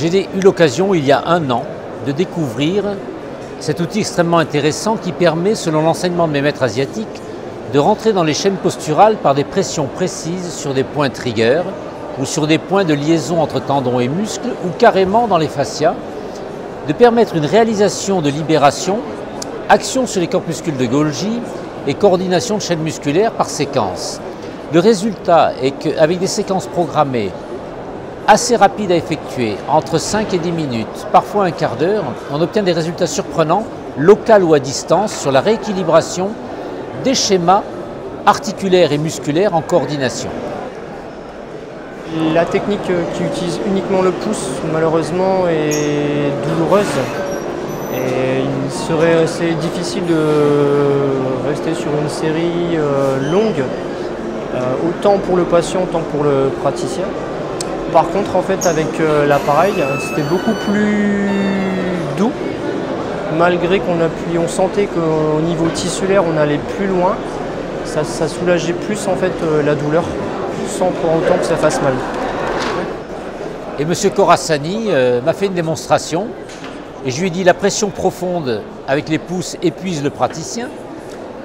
J'ai eu l'occasion il y a un an de découvrir cet outil extrêmement intéressant qui permet, selon l'enseignement de mes maîtres asiatiques, de rentrer dans les chaînes posturales par des pressions précises sur des points trigger ou sur des points de liaison entre tendons et muscles ou carrément dans les fascias, de permettre une réalisation de libération, action sur les corpuscules de Golgi et coordination de chaînes musculaires par séquence. Le résultat est qu'avec des séquences programmées assez rapides à effectuer, entre 5 et 10 minutes, parfois un quart d'heure, on obtient des résultats surprenants, local ou à distance, sur la rééquilibration des schémas articulaires et musculaires en coordination. La technique qui utilise uniquement le pouce, malheureusement, est douloureuse. Et il serait assez difficile de rester sur une série euh, longue, euh, autant pour le patient, autant pour le praticien. Par contre, en fait, avec euh, l'appareil, c'était beaucoup plus doux, malgré qu'on on sentait qu'au niveau tissulaire, on allait plus loin. Ça, soulageait plus en fait la douleur sans pour autant que ça fasse mal. Et M. Corassani euh, m'a fait une démonstration et je lui ai dit la pression profonde avec les pouces épuise le praticien.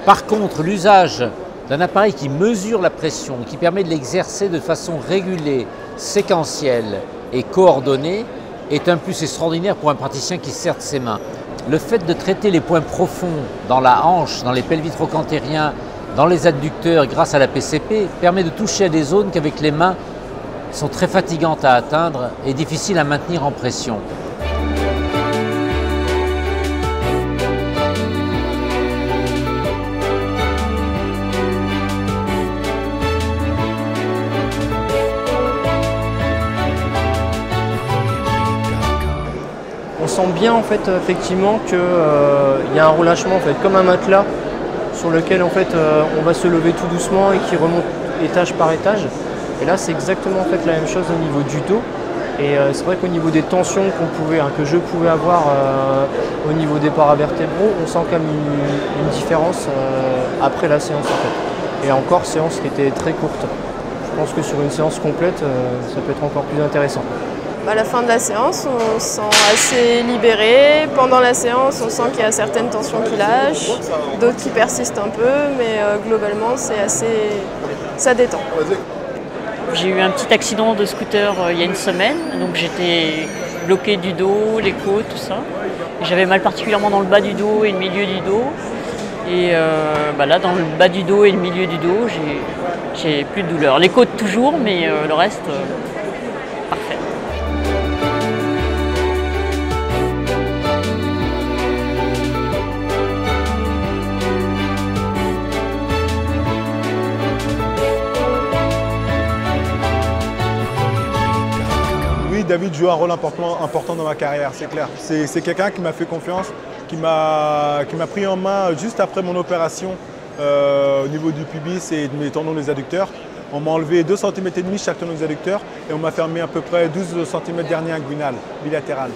Par contre, l'usage d'un appareil qui mesure la pression, qui permet de l'exercer de façon régulée, séquentielle et coordonnée, est un plus extraordinaire pour un praticien qui sert ses mains. Le fait de traiter les points profonds dans la hanche, dans les pelvitrocantériens, dans les adducteurs grâce à la PCP permet de toucher à des zones qu'avec les mains sont très fatigantes à atteindre et difficiles à maintenir en pression. Sent bien en fait effectivement qu'il euh, y a un relâchement en fait, comme un matelas sur lequel en fait euh, on va se lever tout doucement et qui remonte étage par étage. Et là c'est exactement en fait la même chose au niveau du dos. Et euh, c'est vrai qu'au niveau des tensions qu'on pouvait, hein, que je pouvais avoir au niveau des paravertébraux, on sent quand même une, différence après la séance en fait. Et encore séance qui était très courte. Je pense que sur une séance complète, ça peut être encore plus intéressant. À la fin de la séance, on se sent assez libéré. Pendant la séance, on sent qu'il y a certaines tensions qui lâchent, d'autres qui persistent un peu, mais euh, globalement, c'est assez. ça détend. J'ai eu un petit accident de scooter euh, il y a une semaine, donc j'étais bloqué du dos, les côtes, tout ça. J'avais mal particulièrement dans le bas du dos et le milieu du dos. Et euh, bah là, dans le bas du dos et le milieu du dos, j'ai plus de douleur. Les côtes toujours, mais le reste, David joue un rôle important, dans ma carrière, c'est clair. C'est quelqu'un qui m'a fait confiance, qui m'a pris en main juste après mon opération euh, au niveau du pubis et de mes tendons des adducteurs. On m'a enlevé 2 cm et demi chaque tendon des adducteurs et on m'a fermé à peu près 12 cm dernier inguinal, bilatéral.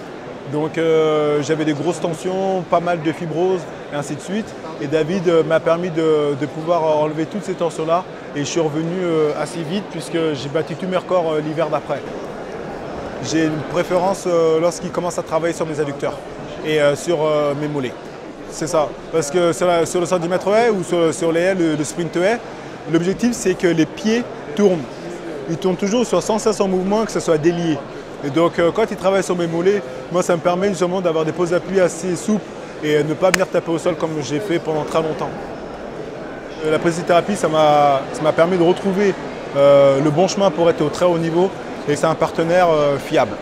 Donc euh, j'avais des grosses tensions, pas mal de fibrose et ainsi de suite. Et David euh, m'a permis de, pouvoir enlever toutes ces tensions-là et je suis revenu assez vite puisque j'ai battu tous mes records l'hiver d'après. J'ai une préférence euh, lorsqu'il commence à travailler sur mes adducteurs et euh, sur euh, mes mollets. C'est ça. Parce que sur, le centimètre haie ou sur, les haies, le, sprint haie, l'objectif c'est que les pieds tournent. Ils tournent toujours sur sans cesse en mouvement, que ce soit délié. Et donc quand il travaille sur mes mollets, moi ça me permet justement d'avoir des poses d'appui assez souples et ne pas venir taper au sol comme j'ai fait pendant très longtemps. La thérapie, ça m'a permis de retrouver le bon chemin pour être au très haut niveau et c'est un partenaire euh, fiable.